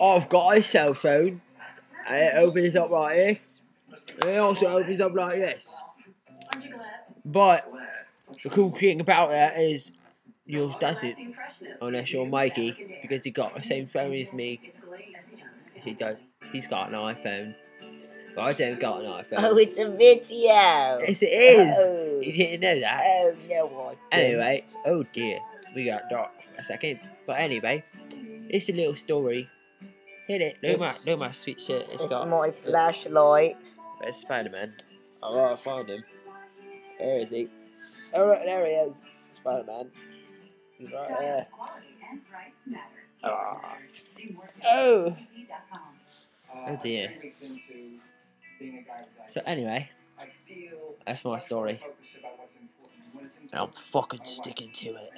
I've got a cell phone, and it opens up like this, and it also opens up like this. But the cool thing about that is yours doesn't, unless you're Mikey, because he got the same phone as me. He does. He's got an iPhone. But I don't got an iPhone. Oh, it's a video. yes, it is. Oh, You didn't know that. oh no, I didn't. Anyway, oh dear, we got dark for a second. But anyway, it's a little story. Hit it. Look at my, It's- look at my sweet shirt. it's it's got. my flashlight. Where's Spider Man? I gotta find him. Where is he? Oh, look, there he is. Spider Man. He's right there. Ah. Oh. Oh dear. So anyway, that's my story. And I'm fucking sticking to it.